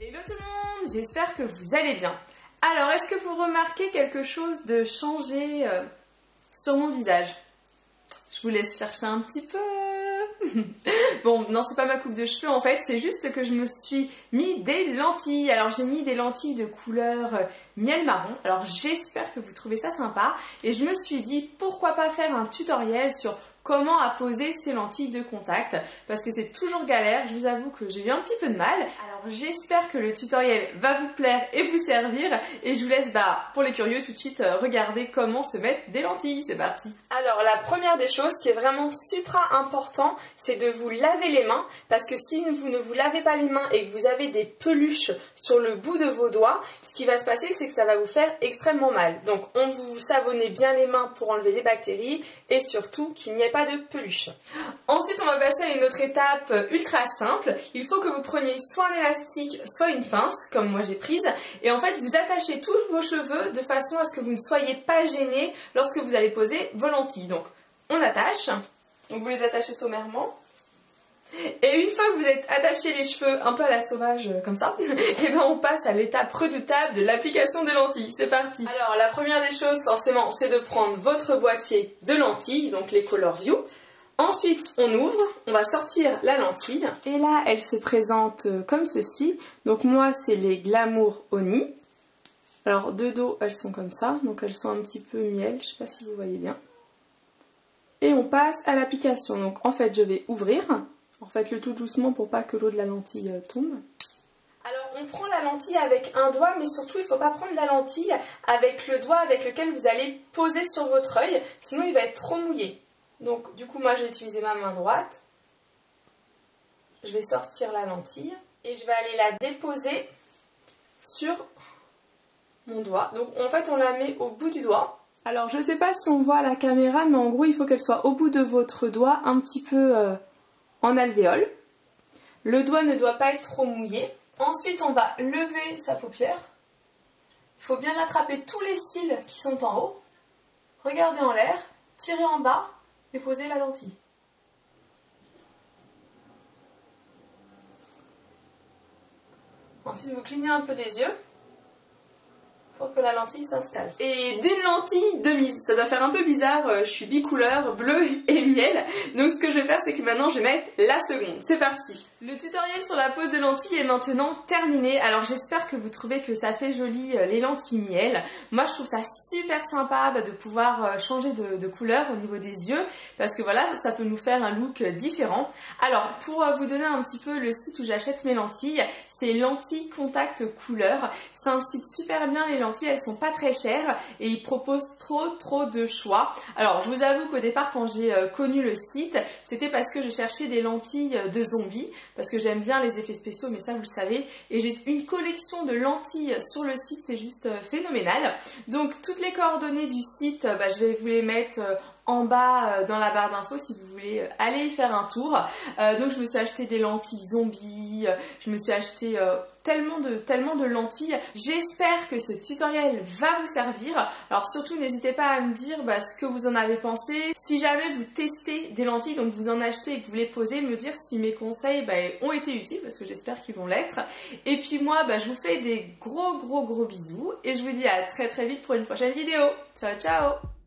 Hello tout le monde, j'espère que vous allez bien. Alors, est-ce que vous remarquez quelque chose de changé euh, sur mon visage? Je vous laisse chercher un petit peu. bon, non, c'est pas ma coupe de cheveux en fait, c'est juste que je me suis mis des lentilles. Alors, j'ai mis des lentilles de couleur euh, miel marron. Alors, j'espère que vous trouvez ça sympa. Et je me suis dit, pourquoi pas faire un tutoriel sur comment apposer ces lentilles de contact parce que c'est toujours galère, je vous avoue que j'ai eu un petit peu de mal. Alors j'espère que le tutoriel va vous plaire et vous servir et je vous laisse bah, pour les curieux tout de suite euh, regarder comment se mettre des lentilles, c'est parti. Alors la première des choses qui est vraiment supra important, c'est de vous laver les mains parce que si vous ne vous lavez pas les mains et que vous avez des peluches sur le bout de vos doigts, ce qui va se passer c'est que ça va vous faire extrêmement mal. Donc on vous savonnez bien les mains pour enlever les bactéries et surtout qu'il n'y ait pas de peluche. Ensuite, on va passer à une autre étape ultra simple. Il faut que vous preniez soit un élastique, soit une pince, comme moi j'ai prise, et en fait, vous attachez tous vos cheveux de façon à ce que vous ne soyez pas gêné lorsque vous allez poser vos. Donc, on attache. Vous les attachez sommairement. Et une fois que vous êtes attaché les cheveux un peu à la sauvage euh, comme ça, et eh ben on passe à l'étape redoutable de l'application des lentilles. C'est parti. Alors la première des choses forcément c'est de prendre votre boîtier de lentilles, donc les Color View. Ensuite on ouvre, on va sortir la lentille et là elle se présente euh, comme ceci. Donc moi c'est les Glamour Oni. Alors de dos elles sont comme ça, donc elles sont un petit peu miel, je sais pas si vous voyez bien. Et on passe à l'application. Donc en fait je vais ouvrir en fait le tout doucement pour pas que l'eau de la lentille euh, tombe. Alors on prend la lentille avec un doigt, mais surtout il ne faut pas prendre la lentille avec le doigt avec lequel vous allez poser sur votre œil, sinon il va être trop mouillé. Donc du coup moi j'ai utilisé ma main droite. Je vais sortir la lentille et je vais aller la déposer sur mon doigt. Donc en fait on la met au bout du doigt. Alors je ne sais pas si on voit à la caméra, mais en gros il faut qu'elle soit au bout de votre doigt, un petit peu... Euh, en alvéole. Le doigt ne doit pas être trop mouillé. Ensuite, on va lever sa paupière. Il faut bien attraper tous les cils qui sont en haut. Regardez en l'air, tirer en bas et poser la lentille. Ensuite, vous clignez un peu des yeux pour que la lentille s'installe. Et d'une lentille de mise, ça doit faire un peu bizarre, euh, je suis bicouleur, bleu et miel, donc ce que je vais faire c'est que maintenant je vais mettre la seconde. C'est parti Le tutoriel sur la pose de lentilles est maintenant terminé, alors j'espère que vous trouvez que ça fait joli euh, les lentilles miel. Moi je trouve ça super sympa bah, de pouvoir euh, changer de, couleur au niveau des yeux, parce que voilà, ça peut nous faire un look différent. Alors pour vous donner un petit peu le site où j'achète mes lentilles, c'est Lentilles Contact Couleur. Ça incite super bien les lentilles, elles sont pas très chères et ils proposent trop trop de choix. Alors je vous avoue qu'au départ quand j'ai euh, connu le site, c'était parce que je cherchais des lentilles de zombies, parce que j'aime bien les effets spéciaux, mais ça vous le savez. Et j'ai une collection de lentilles sur le site, c'est juste euh, phénoménal. Donc toutes les coordonnées du site, bah, je vais vous les mettre euh, en bas dans la barre d'infos si vous voulez aller y faire un tour. donc je me suis acheté des lentilles zombies, je me suis acheté tellement de, tellement de lentilles. J'espère que ce tutoriel va vous servir. Alors surtout n'hésitez pas à me dire bah, ce que vous en avez pensé. Si jamais vous testez des lentilles, donc vous en achetez et que vous les posez, me dire si mes conseils bah, ont été utiles parce que j'espère qu'ils vont l'être. Et puis moi, bah, je vous fais des gros gros gros bisous et je vous dis à très très vite pour une prochaine vidéo. Ciao ciao